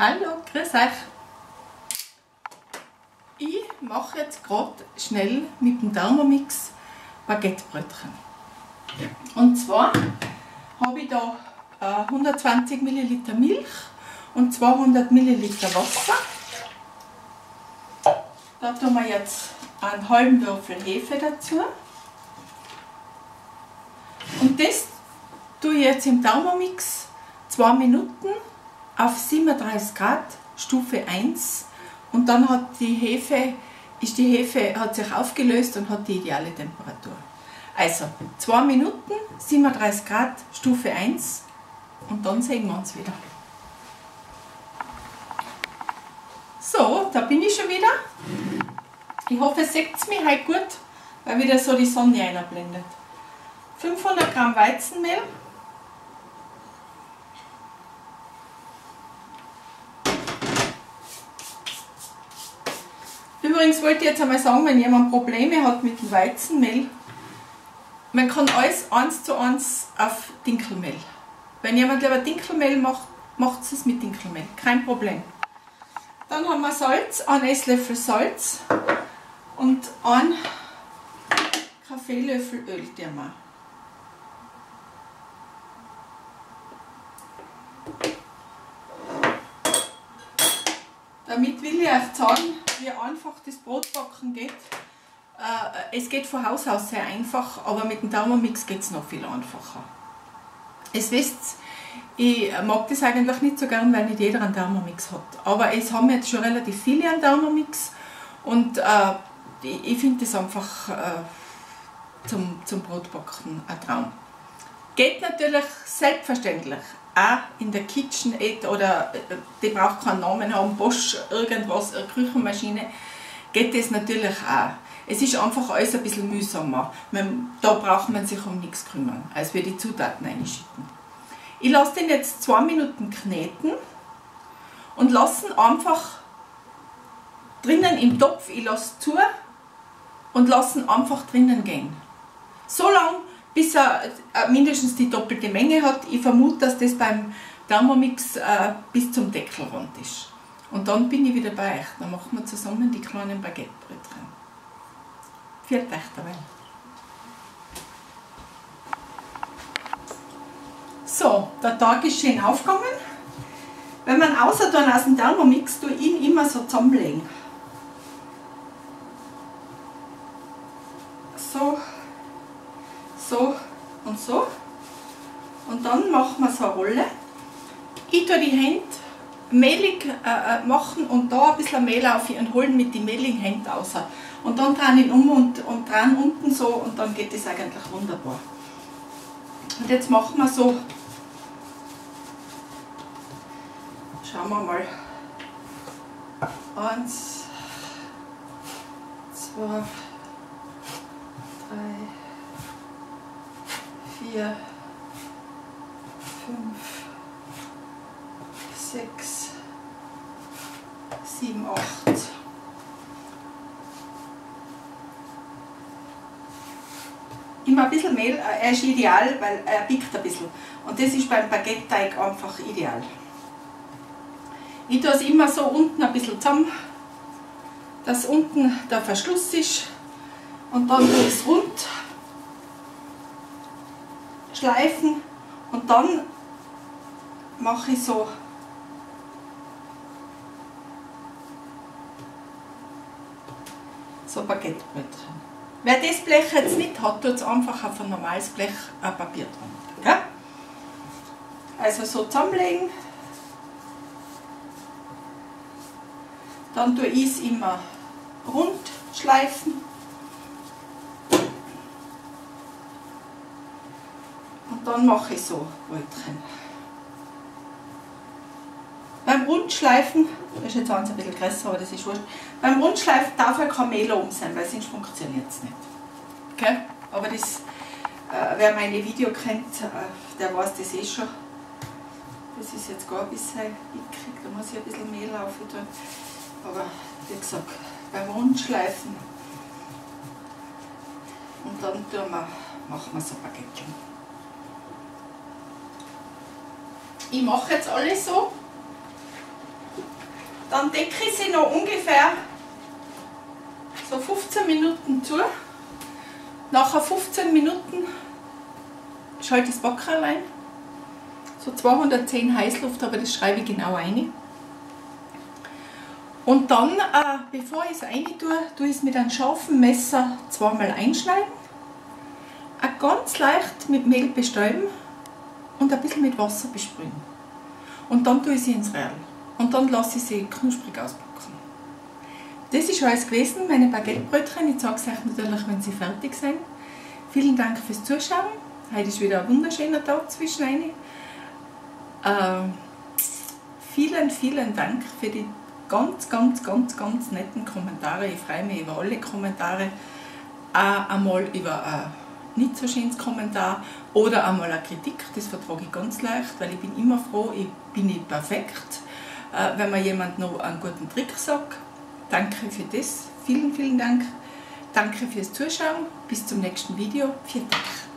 Hallo, grüß euch. Ich mache jetzt gerade schnell mit dem Thermomix Baguettebrötchen. Und zwar habe ich da 120 ml Milch und 200 ml Wasser. Da tun wir jetzt einen halben Würfel Hefe dazu. Und das tue ich jetzt im Thermomix 2 Minuten auf 37 Grad, Stufe 1. Und dann hat die Hefe, ist die Hefe hat sich aufgelöst und hat die ideale Temperatur. Also 2 Minuten, 37 Grad, Stufe 1 und dann sehen wir uns wieder. So, da bin ich schon wieder. Ich hoffe, es seht mich heute gut, weil wieder so die Sonne einblendet. 500 Gramm Weizenmehl, Übrigens wollte ich jetzt einmal sagen, wenn jemand Probleme hat mit dem Weizenmehl, man kann alles eins zu eins auf Dinkelmehl. Wenn jemand lieber Dinkelmehl macht, macht es mit Dinkelmehl. Kein Problem. Dann haben wir Salz, ein Esslöffel Salz und ein Kaffeelöffel Öl. Wir. Damit will ich euch zeigen, wie einfach das Brotbacken geht. Äh, es geht von Haus aus sehr einfach, aber mit dem Thermomix geht es noch viel einfacher. Es wisst, ich mag das eigentlich nicht so gern, weil nicht jeder einen Thermomix hat. Aber es haben jetzt schon relativ viele einen Thermomix und äh, ich, ich finde das einfach äh, zum, zum Brotbacken ein Traum. Geht natürlich selbstverständlich auch in der KitchenAid oder äh, die braucht keinen Namen haben, Bosch, irgendwas, eine Küchenmaschine, geht das natürlich auch. Es ist einfach alles ein bisschen mühsamer. Man, da braucht man sich um nichts kümmern, als wir die Zutaten einschütten. Ich lasse den jetzt zwei Minuten kneten und lasse einfach drinnen im Topf, ich lasse zu und lasse einfach drinnen gehen. So lange, bis er äh, mindestens die doppelte Menge hat. Ich vermute, dass das beim Thermomix äh, bis zum Deckelrand ist. Und dann bin ich wieder bei euch. Dann machen wir zusammen die kleinen Baguettebrötchen. Viert euch dabei. So, der Tag ist schön aufgegangen. Wenn man außer dann aus dem Thermomix, tue ihn immer so zusammenlegen. So so und so. Und dann machen wir so eine Rolle. Ich tue die Hände mehlig äh, äh, machen und da ein bisschen Mehl auf und holen mit den mehligen Händen raus. Und dann dran ihn um und, und dran unten so und dann geht es eigentlich wunderbar. Und jetzt machen wir so, schauen wir mal, eins, zwei, vier, fünf, sechs, sieben, acht. Immer ein bisschen Mehl, äh, er ist ideal, weil er biegt ein bisschen. Und das ist beim Baguette-Teig einfach ideal. Ich tue es immer so unten ein bisschen zusammen, dass unten der Verschluss ist. Und dann tue ich es rund schleifen und dann mache ich so so Baguettebrötchen. Wer das Blech jetzt nicht hat, tut es einfach auf ein normales Blech ein Papier dran. Ja? Also so zusammenlegen. Dann tue ich es immer rund schleifen. Dann mache ich so Brötchen. Beim Rundschleifen, das ist jetzt ein bisschen größer, aber das ist wurscht. Beim Rundschleifen darf ein Kamel um sein, weil sonst funktioniert es nicht. Okay? Aber das, äh, wer meine Video kennt, äh, der weiß das eh schon. Das ist jetzt gar ein bisschen dickig, da muss ich ein bisschen Mehl auf tun. Aber wie gesagt, beim Rundschleifen und dann tun wir, machen wir so Baguettchen. Ich mache jetzt alles so. Dann decke ich sie noch ungefähr so 15 Minuten zu. Nach 15 Minuten schalte ich das Backen ein. So 210 Heißluft, aber das schreibe ich genau ein. Und dann, äh, bevor ich es rein tue, tue ich es mit einem scharfen Messer zweimal einschneiden. Auch ganz leicht mit Mehl bestäuben und ein bisschen mit Wasser besprühen. Und dann tue ich sie ins Real. Und dann lasse ich sie knusprig auspacken. Das ist alles gewesen, meine Baguettebrötchen. Ich zeige es euch natürlich, wenn sie fertig sind. Vielen Dank fürs Zuschauen. Heute ist wieder ein wunderschöner Tag zwischen äh, Vielen, vielen Dank für die ganz, ganz, ganz, ganz netten Kommentare. Ich freue mich über alle Kommentare. Auch einmal über ein nicht so schönes Kommentar oder einmal eine Kritik. Das vertrage ich ganz leicht, weil ich bin immer froh, ich bin nicht perfekt. Äh, wenn mir jemand noch einen guten Trick sagt. Danke für das. Vielen, vielen Dank. Danke fürs Zuschauen. Bis zum nächsten Video. Vielen Dank.